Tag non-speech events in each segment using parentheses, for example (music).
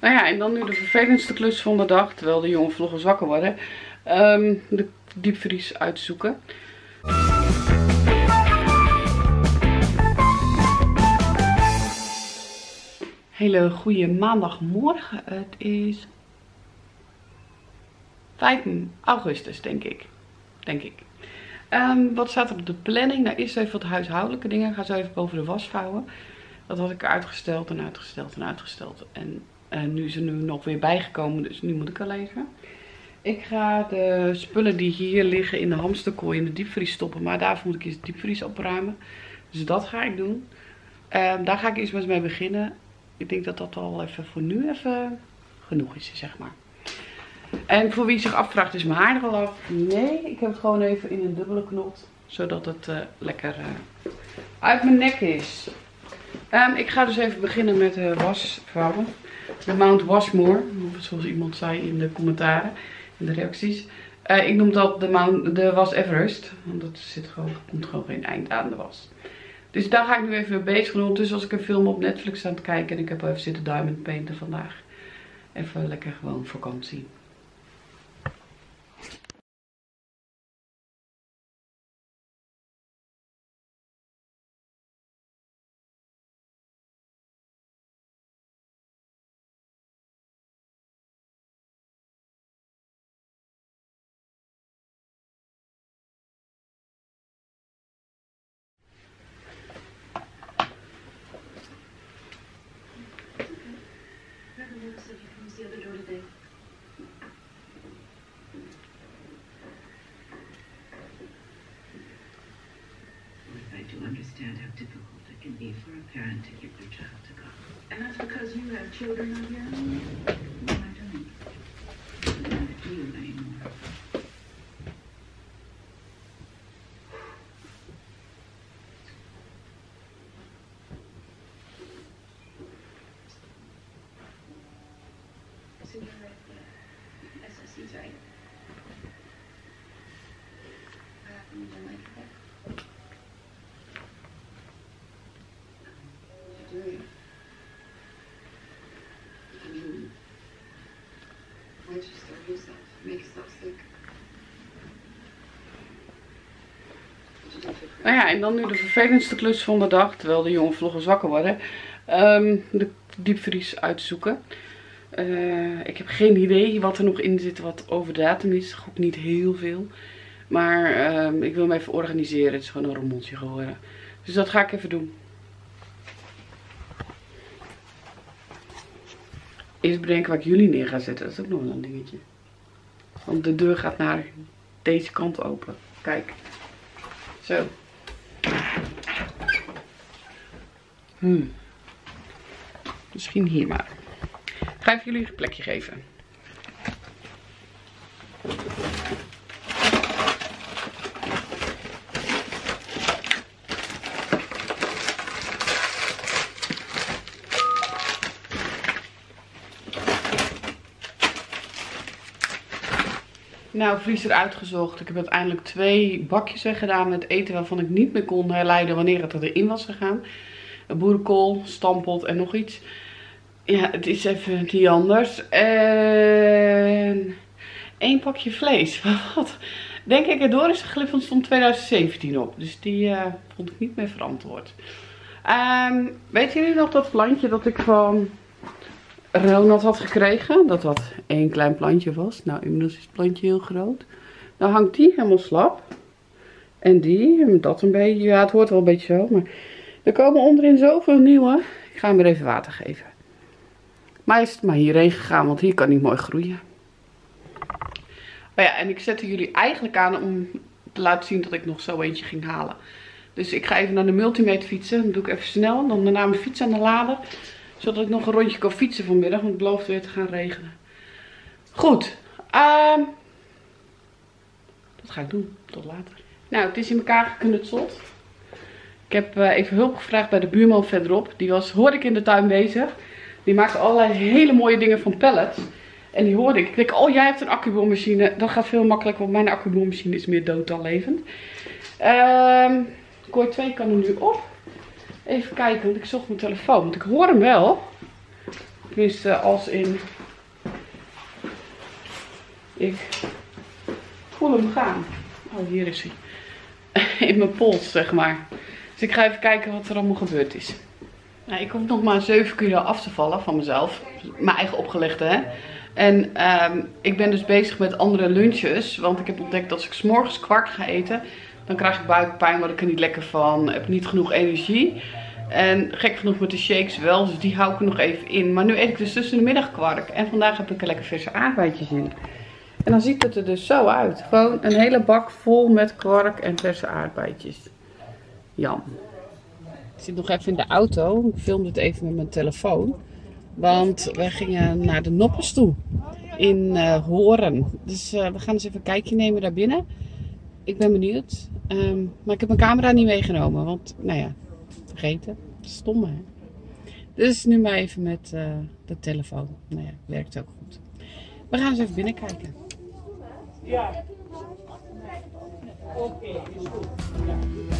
Nou ja, en dan nu de vervelendste klus van de dag, terwijl de jonge vloggen wakker worden. ehm, de diepvries uitzoeken. Hele goede maandagmorgen. Het is 5 augustus, denk ik. Denk ik. Ehm, wat staat er op de planning? Nou, eerst even wat huishoudelijke dingen. Ga zo even boven de was vouwen. Dat had ik uitgesteld en uitgesteld en uitgesteld. En eh, nu is er nu nog weer bijgekomen, dus nu moet ik al. Ik ga de spullen die hier liggen in de hamsterkooi in de diepvries stoppen. Maar daarvoor moet ik eerst de diepvries opruimen. Dus dat ga ik doen. Ehm, daar ga ik eerst maar eens mee beginnen. Ik denk dat dat al even voor nu even genoeg is, zeg maar. En voor wie zich afvraagt, is mijn haar er al af? Nee, ik heb het gewoon even in een dubbele knot. Zodat het eh, lekker eh, uit mijn nek is. Ehm, ik ga dus even beginnen met de wasvouwen. De Mount Washmore, zoals iemand zei in de commentaren, in de reacties. Eh, ik noem dat de, Mount, de Was Everest, want dat zit gewoon, komt gewoon geen eind aan de was. Dus daar ga ik nu even mee bezig. Dus als ik een film op Netflix aan het kijken en ik heb even zitten diamond painten vandaag. Even lekker gewoon vakantie. Understand how difficult it can be for a parent to get their child to go? And that's because you have children out here? No, I don't. I don't have you anymore. So you're right. Your Nou ja, en dan nu de vervelendste klus van de dag, terwijl de jonge vloggen wakker worden. Ehm, de diepvries uitzoeken. Eh, ik heb geen idee wat er nog in zit wat over datum is. Ook niet heel veel. Maar ehm, ik wil hem even organiseren. Het is gewoon een rommeltje geworden. Dus dat ga ik even doen. Eerst bedenken waar ik jullie neer ga zetten. Dat is ook nog wel een dingetje. Want de deur gaat naar deze kant open. Kijk. Zo. Hmm. Misschien hier maar. Ga even jullie een plekje geven. Nou, vriezer uitgezocht. Ik heb uiteindelijk twee bakjes weggedaan met eten waarvan ik niet meer kon herleiden wanneer het erin was gegaan. Boerenkool, stampot en nog iets. Ja, het is even niet anders. En één pakje vlees. (laughs) Wat denk ik erdoor is geglipt, er stond 2017 op. Dus die eh, vond ik niet meer verantwoord. Ehm weten jullie nog dat plantje dat ik van Ronald had gekregen? Dat dat één klein plantje was. Nou, inmiddels is het plantje heel groot. Dan hangt die helemaal slap. En die, dat een beetje. Ja, het hoort wel een beetje zo. Maar er komen onderin zoveel nieuwe. Ik ga hem weer even water geven. Maar is het maar hierheen gegaan, want hier kan hij mooi groeien. Oh ja, en ik zette jullie eigenlijk aan om te laten zien dat ik nog zo eentje ging halen. Dus ik ga even naar de multimeter fietsen. Dan doe ik even snel. Dan daarna mijn fiets aan de lader. Zodat ik nog een rondje kan fietsen vanmiddag. Want het belooft weer te gaan regenen. Goed. ehm dat ga ik doen. Tot later. Nou, het is in elkaar geknutseld. Ik heb eh, even hulp gevraagd bij de buurman verderop. Die was, hoorde ik in de tuin bezig. Die maakt allerlei hele mooie dingen van pellets. En die hoorde ik. Ik denk, oh jij hebt een accuboormachine. Dat gaat veel makkelijker, want mijn accuboormachine is meer dood dan levend. Ehm kooi 2 kan er nu op. Even kijken, want ik zocht mijn telefoon. Want ik hoor hem wel. Tenminste, als in... Ik voel hem gaan. Oh, hier is hij. (laughs) In mijn pols, zeg maar. Dus ik ga even kijken wat er allemaal gebeurd is. Nou, ik hoef nog maar 7 kilo af te vallen van mezelf. Mijn eigen opgelegde, hè. En ehm, ik ben dus bezig met andere lunches. Want ik heb ontdekt dat als ik 's morgens kwark ga eten, dan krijg ik buikpijn, word ik er niet lekker van. Heb niet genoeg energie. En gek genoeg met de shakes wel, dus die hou ik nog even in. Maar nu eet ik dus tussen de middag kwark. En vandaag heb ik er lekker verse aardbeidjes in. En dan ziet het er dus zo uit. Gewoon een hele bak vol met kwark en verse aardbeidjes. Jam. Ik zit nog even in de auto. Ik filmde het even met mijn telefoon. Want we gingen naar de Noppes toe. In eh Horen. Dus eh, we gaan eens even een kijkje nemen daar binnen. Ik ben benieuwd. Ehm, maar ik heb mijn camera niet meegenomen. Want, nou ja, vergeten. Stom hè. Dus nu maar even met eh, de telefoon. Nou ja, werkt ook goed. We gaan eens even binnenkijken. eh,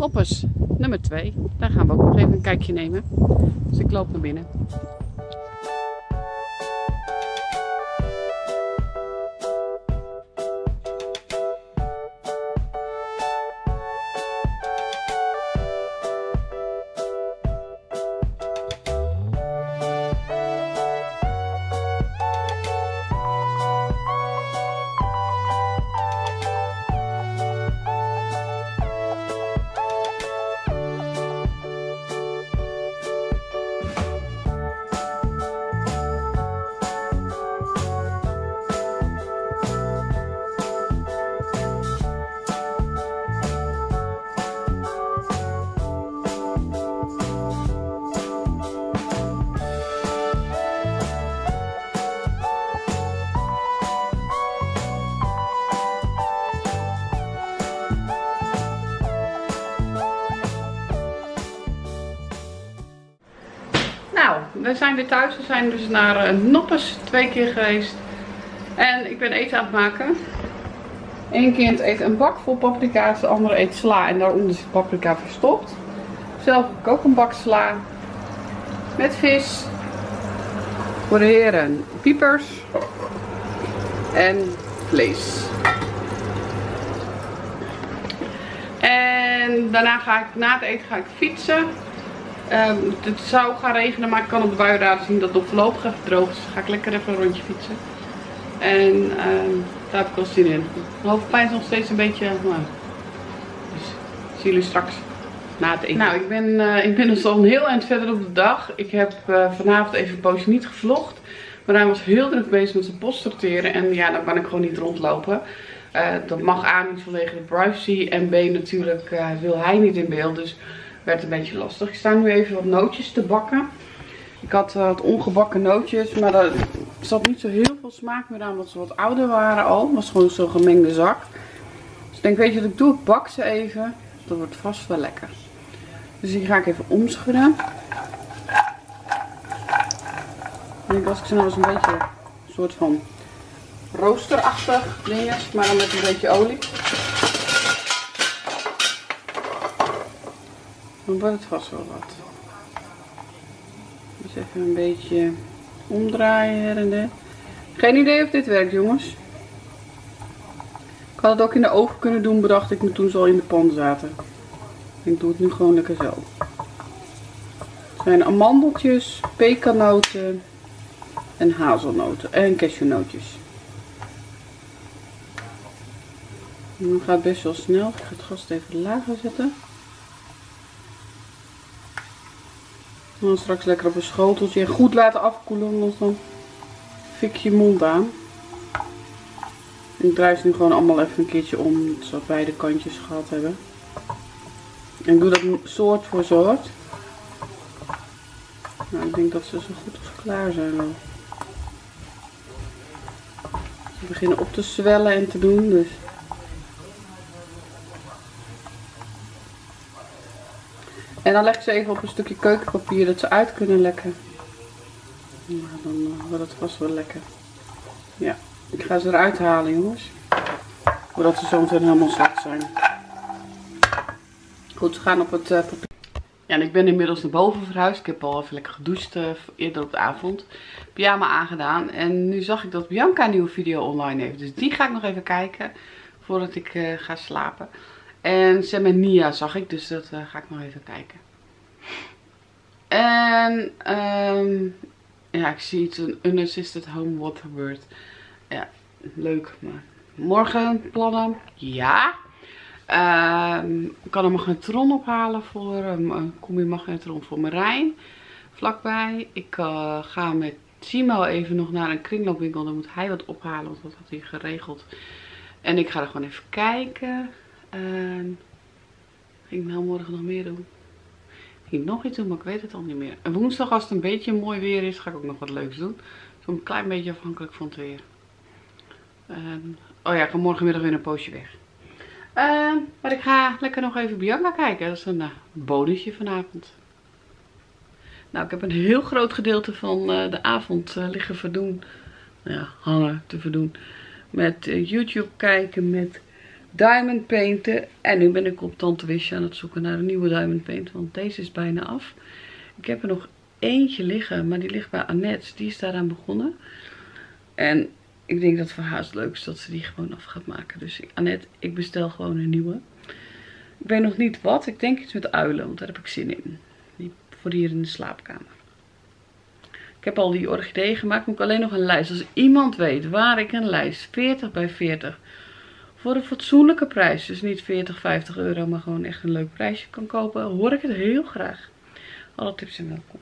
Noppes, nummer 2. Daar gaan we ook nog even een kijkje nemen. Dus ik loop naar binnen. We zijn weer thuis. We zijn dus naar eh, Noppes twee keer geweest. En ik ben eten aan het maken. Eén kind eet een bak vol paprika's, de andere eet sla en daaronder zit paprika verstopt. Zelf heb ik ook een bak sla met vis. Voor de heren piepers en vlees. En daarna ga ik na het eten ga ik fietsen. Ehm, het zou gaan regenen, maar ik kan op de buienradar zien dat het voorlopig even droog is. Dus ga ik lekker even een rondje fietsen. En ehm, daar heb ik wel zin in. Mijn hoofdpijn is nog steeds een beetje. Nou, dus zien jullie straks na het eten. Nou, ik ben eh, inmiddels al een heel eind verder op de dag. Ik heb eh, vanavond even een poosje niet gevlogd. Maar hij was heel druk bezig met zijn post sorteren. En ja, dan kan ik gewoon niet rondlopen. Eh, dat mag A niet vanwege de privacy. En B natuurlijk wil hij niet in beeld. Dus werd een beetje lastig. Ik sta nu even wat nootjes te bakken. Ik had wat ongebakken nootjes, maar er zat niet zo heel veel smaak meer aan, omdat ze wat ouder waren al. Het was gewoon zo'n gemengde zak. Dus ik denk, weet je wat ik doe? Ik bak ze even. Dat wordt vast wel lekker. Dus die ga ik even omschudden. Ik denk als ik ze nou eens een beetje een soort van roosterachtig dinges, maar dan met een beetje olie. Dan wordt het vast wel wat. Dus even een beetje omdraaien her en der. Geen idee of dit werkt jongens. Ik had het ook in de oven kunnen doen, bedacht ik me toen ze al in de pan zaten. Ik doe het nu gewoon lekker zo. Het zijn amandeltjes, pekanoten en hazelnoten en cashewnootjes. Het gaat best wel snel. Ik ga het gas even lager zetten. Dan straks lekker op een schoteltje. En goed laten afkoelen, anders dan fik je mond aan. Ik draai ze nu gewoon allemaal even een keertje om, zodat beide kantjes gehad hebben. En ik doe dat soort voor soort. Nou, ik denk dat ze zo goed als klaar zijn. Ze beginnen op te zwellen en te doen, dus... En dan leg ik ze even op een stukje keukenpapier dat ze uit kunnen lekken. Nou, dan wordt het vast wel lekker. Ja, ik ga ze eruit halen jongens. Voordat ze zo meteen helemaal zacht zijn. Goed, we gaan op het uh, papier. Ja, en ik ben inmiddels naar boven verhuisd. Ik heb al even lekker gedoucht uh, eerder op de avond. Pyjama aangedaan. En nu zag ik dat Bianca een nieuwe video online heeft. Dus die ga ik nog even kijken voordat ik ga slapen. En Sam en Nia zag ik, dus dat uh, ga ik nog even kijken. En um, ja, ik zie iets, een unassisted home waterbird. Ja, leuk. Maar morgen plannen? Ja. Um, ik kan een magnetron ophalen voor um, een combi magnetron voor Marijn. Vlakbij. Ik uh, ga met Simo even nog naar een kringloopwinkel. Dan moet hij wat ophalen, want dat had hij geregeld. En ik ga er gewoon even kijken. En ging ik nou morgen nog meer doen? Ging ik nog iets doen, maar ik weet het al niet meer. En woensdag, als het een beetje mooi weer is, ga ik ook nog wat leuks doen. Zo'n klein beetje afhankelijk van het weer. En, oh ja, ik ga morgenmiddag weer een poosje weg. Uh, maar ik ga lekker nog even Bianca kijken. Dat is een uh, bonusje vanavond. Nou, ik heb een heel groot gedeelte van uh, de avond liggen verdoen. Nou ja, hangen te verdoen. Met YouTube kijken, met diamond painten. En nu ben ik op Tante Wisje aan het zoeken naar een nieuwe diamond paint. Want deze is bijna af. Ik heb er nog eentje liggen. Maar die ligt bij Annette. Die is daaraan begonnen. En ik denk dat het voor haar het leuk is dat ze die gewoon af gaat maken. Dus Annette, ik bestel gewoon een nieuwe. Ik weet nog niet wat. Ik denk iets met uilen. Want daar heb ik zin in. Die voor hier in de slaapkamer. Ik heb al die orchideeën gemaakt. Moet ik alleen nog een lijst. Als iemand weet waar ik een lijst 40 bij 40 voor een fatsoenlijke prijs, dus niet 40, 50 euro, maar gewoon echt een leuk prijsje kan kopen, hoor ik het heel graag. Alle tips zijn welkom.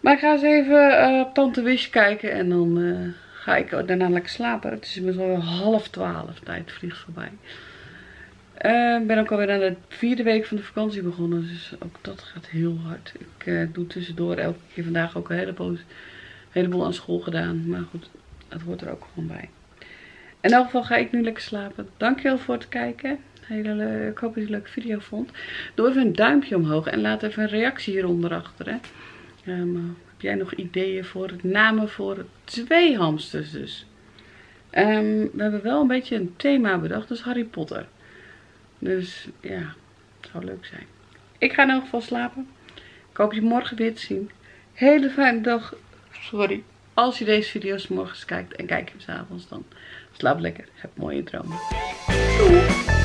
Maar ik ga eens even uh, op Tante Wish kijken en dan uh, ga ik daarna lekker slapen. Het is inmiddels half twaalf, tijd vliegt voorbij. Eh, ik ben ook alweer aan de vierde week van de vakantie begonnen, dus ook dat gaat heel hard. Ik doe tussendoor elke keer vandaag ook een heleboel, heleboel aan school gedaan, maar goed, het hoort er ook gewoon bij. In elk geval ga ik nu lekker slapen. Dankjewel voor het kijken. Hele. Ik hoop dat je een leuke video vond. Doe even een duimpje omhoog en laat even een reactie hieronder achter. Hè. Um, heb jij nog ideeën voor het namen voor twee hamsters dus? Um, we hebben wel een beetje een thema bedacht. Dus Harry Potter. Dus ja, het zou leuk zijn. Ik ga in elk geval slapen. Ik hoop je morgen weer te zien. Hele fijne dag. Sorry. Als je deze video's morgens kijkt en kijk je hem s'avonds dan. Slaap lekker. Heb mooie dromen. Doei.